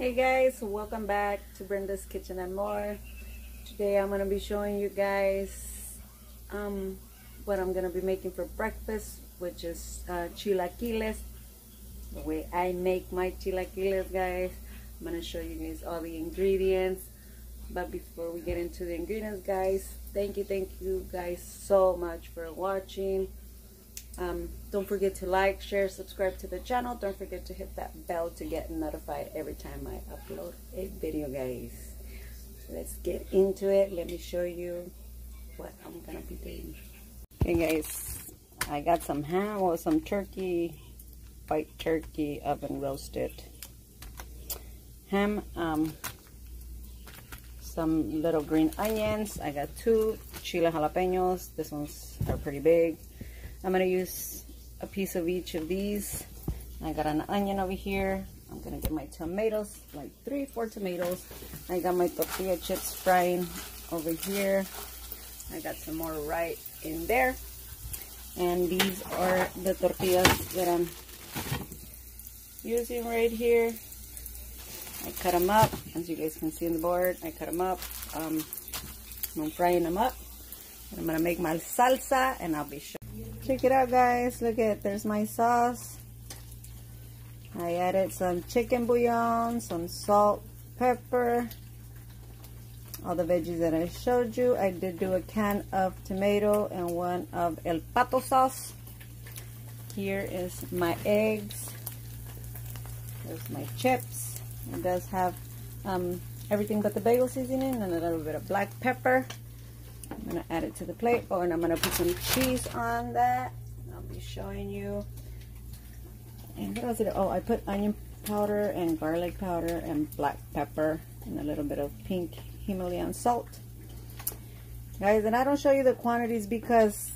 Hey guys, welcome back to Brenda's Kitchen and More. Today I'm going to be showing you guys um, what I'm going to be making for breakfast, which is uh, chilaquiles. The way I make my chilaquiles, guys. I'm going to show you guys all the ingredients. But before we get into the ingredients, guys, thank you, thank you guys so much for watching. Um, don't forget to like, share, subscribe to the channel. Don't forget to hit that bell to get notified every time I upload a video, guys. Let's get into it. Let me show you what I'm going to be doing. Okay, guys. I got some ham or some turkey, white turkey oven roasted. Ham, um, some little green onions. I got two chile jalapenos. This ones are pretty big. I'm going to use a piece of each of these. I got an onion over here. I'm going to get my tomatoes, like three, four tomatoes. I got my tortilla chips frying over here. I got some more right in there. And these are the tortillas that I'm using right here. I cut them up, as you guys can see on the board. I cut them up. Um, I'm frying them up. I'm going to make my salsa and I'll be showing Check it out guys. Look at there's my sauce. I added some chicken bouillon, some salt, pepper, all the veggies that I showed you. I did do a can of tomato and one of El Pato sauce. Here is my eggs. There's my chips. It does have um, everything but the bagel seasoning and a little bit of black pepper. I'm going to add it to the plate. Oh, and I'm going to put some cheese on that. I'll be showing you. And what else did I, oh, I put onion powder and garlic powder and black pepper and a little bit of pink Himalayan salt. Guys, and I don't show you the quantities because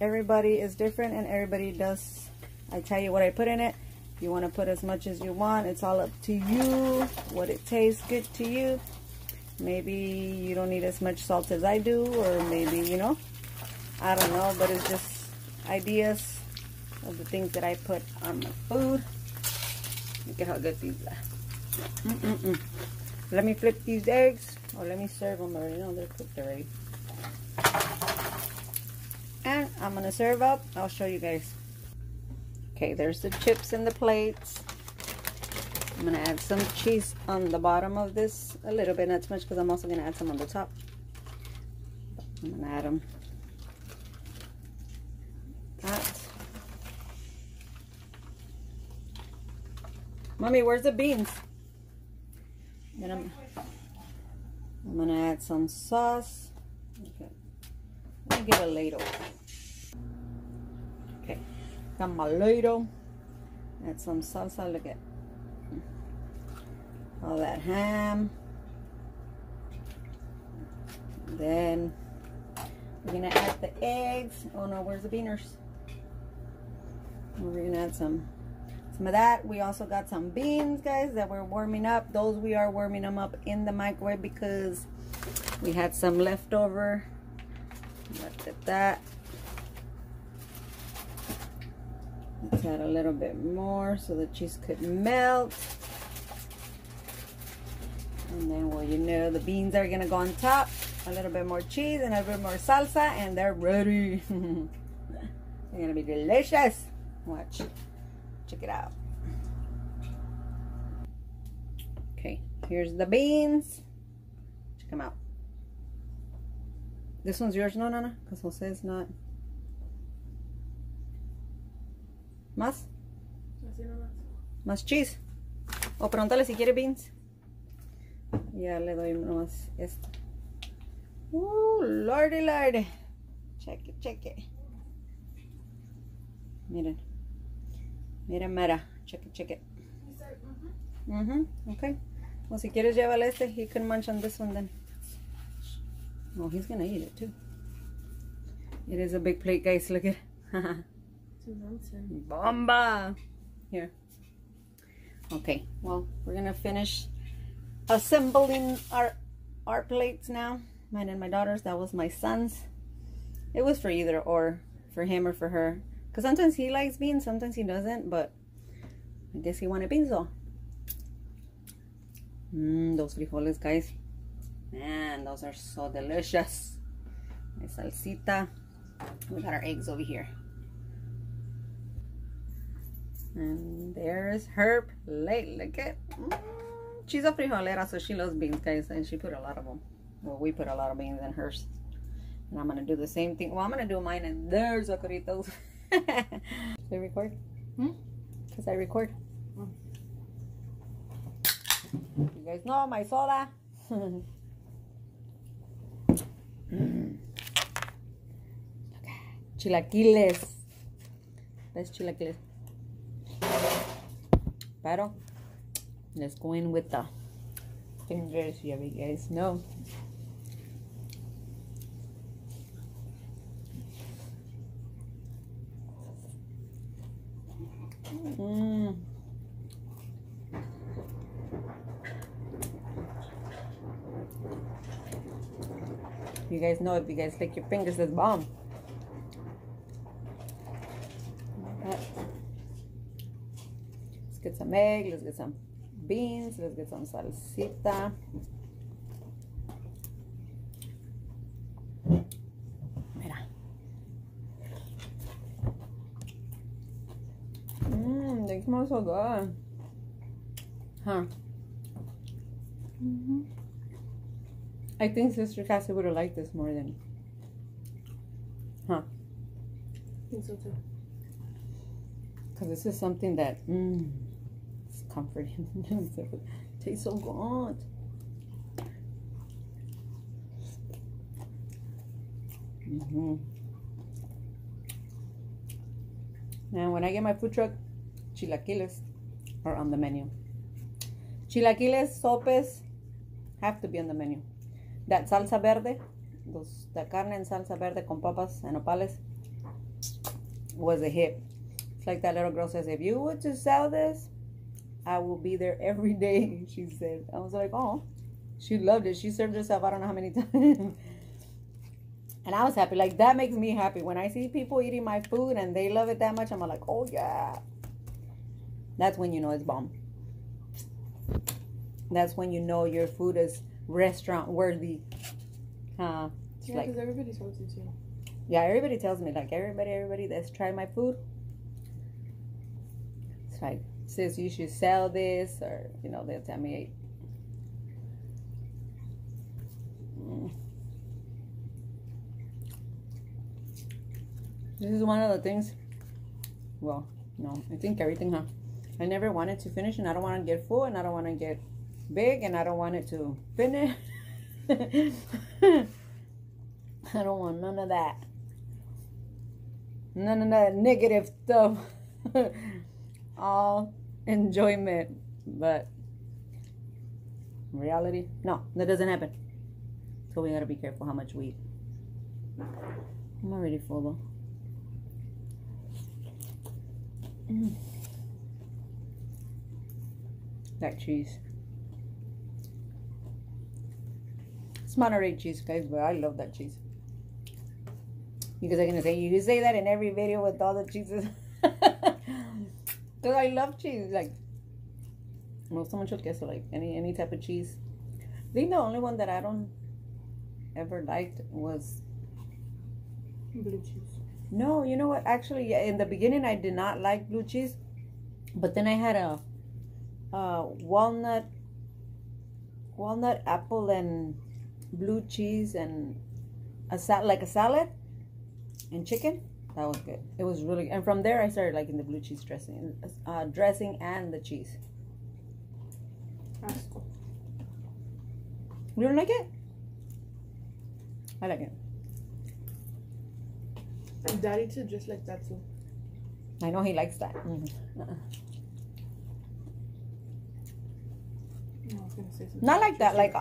everybody is different and everybody does, I tell you what I put in it. You want to put as much as you want, it's all up to you, what it tastes good to you. Maybe you don't need as much salt as I do, or maybe, you know, I don't know, but it's just ideas of the things that I put on my food. Look at how good these are. Mm -mm -mm. Let me flip these eggs, or let me serve them already. No, they're cooked already. And I'm to serve up. I'll show you guys. Okay, there's the chips in the plates. I'm going to add some cheese on the bottom of this. A little bit, not too much, because I'm also going to add some on the top. I'm going to add them. That. Mommy, where's the beans? Then I'm, I'm going to add some sauce. Okay. Let me get a ladle. Okay. Got my ladle. Add some salsa. Look at all that ham. Then we're gonna add the eggs. Oh no, where's the beaners? We're gonna add some some of that. We also got some beans, guys, that we're warming up. Those we are warming them up in the microwave because we had some leftover. Look at that. Let's add a little bit more so the cheese could melt. And then, well, you know, the beans are gonna go on top. A little bit more cheese and a little bit more salsa, and they're ready. they're gonna be delicious. Watch. Check it out. Okay, here's the beans. Check them out. This one's yours, no, Nana? Because Jose is not. ¿Más? ¿Más cheese? O pregúntale si quiere beans. Ya le doy nomás esto. Uh, lordy, lordy. Check it, check it. Miren. Mira. Check it, check it. Mm -hmm. Okay. Well, si quieres llévale este. He can munch on this one then. Oh, he's gonna eat it too. It is a big plate, guys. Look at Bomba! Here. Okay, well, we're gonna finish assembling our our plates now. Mine and my daughter's. That was my son's. It was for either or, for him or for her. Because sometimes he likes beans, sometimes he doesn't. But I guess he wanted beans though. Mmm, those frijoles, guys. Man, those are so delicious. My salsita. We got our eggs over here. And there's her plate. Look at mm. She's a frijolera, so she loves beans, guys. And she put a lot of them. Well, we put a lot of beans in hers. And I'm going to do the same thing. Well, I'm going to do mine and there's socoritos. Does I record? Hmm? Because I record. Hmm. You guys know my soda. mm. Chilaquiles. That's chilaquiles. Pero let's go in with the fingers. You guys know. Mm. You guys know if you guys lick your fingers, it's bomb. Let's get some egg, let's get some beans, let's get some salsita. Mira. Mmm, they smell so good. Huh. Mm -hmm. I think Sister Cassie would have liked this more than. Huh. I think so too. Because this is something that. Mmm. It's comforting. it tastes so good. Mm -hmm. Now, when I get my food truck, chilaquiles are on the menu. Chilaquiles, sopes have to be on the menu. That salsa verde, those, the carne and salsa verde con papas and nopales was a hit. It's like that little girl says, if you were to sell this, I will be there every day, she said. I was like, oh, she loved it. She served herself, I don't know how many times. and I was happy. Like, that makes me happy. When I see people eating my food and they love it that much, I'm like, oh, yeah. That's when you know it's bomb. That's when you know your food is restaurant worthy. Huh? It's yeah, because like, everybody tells you to. Yeah, everybody tells me. Like, everybody, everybody that's tried my food. It's like, says you should sell this, or, you know, they'll tell me, mm. This is one of the things, well, no, I think everything, huh? I never wanted to finish, and I don't want to get full, and I don't want to get big, and I don't want it to finish. I don't want none of that. None of that negative stuff. All enjoyment. But reality, no, that doesn't happen. So we gotta be careful how much we eat. I'm already full though. Mm. That cheese. It's Monterey cheese, guys, but I love that cheese. You guys are gonna say you say that in every video with all the cheeses. Cause I love cheese, like most so much queso, like any any type of cheese. I think the only one that I don't ever liked was blue cheese. No, you know what? Actually, in the beginning, I did not like blue cheese, but then I had a, a walnut, walnut apple and blue cheese and a sal like a salad and chicken. That was good. It was really, and from there I started liking the blue cheese dressing, uh, dressing and the cheese. That's cool. You don't like it? I like it. And Daddy too, just like that too. I know he likes that. Mm -hmm. uh -uh. No, Not like that, like,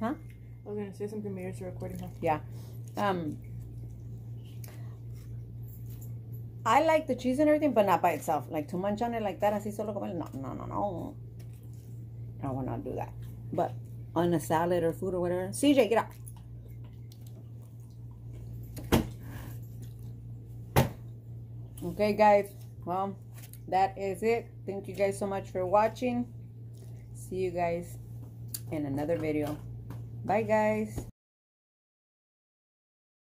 huh? I was gonna say something, but you're recording, huh? Yeah. Um. I like the cheese and everything, but not by itself. Like to munch on it like that, así solo comer. No, no, no, no. I will not do that. But on a salad or food or whatever. CJ, get up. Okay, guys. Well, that is it. Thank you guys so much for watching. see you guys in another video. Bye, guys.